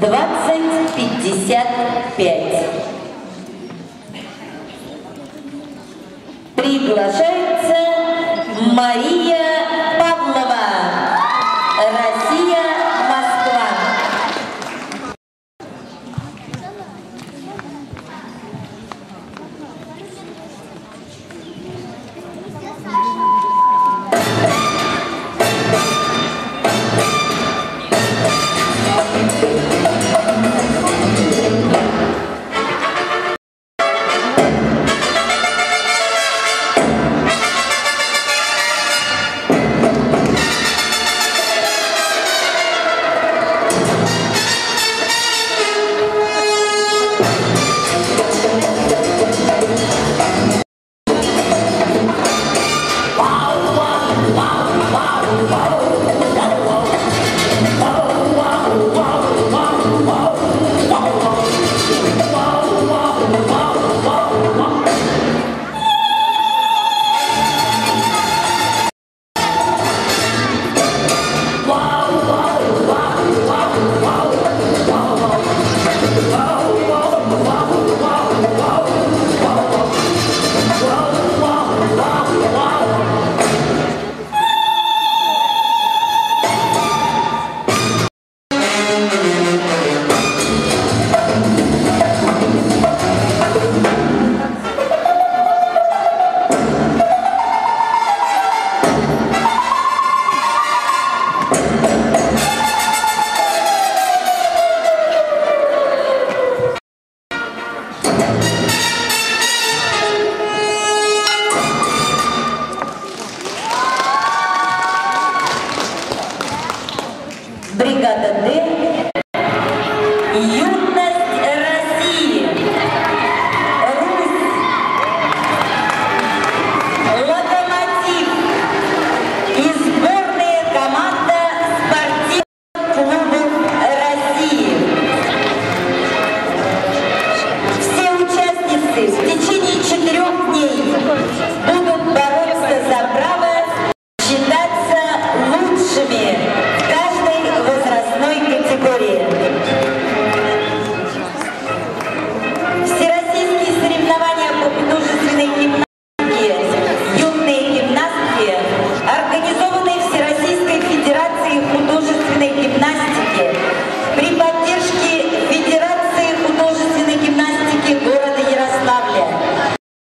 2055. Приглашается Мария Obrigada, D,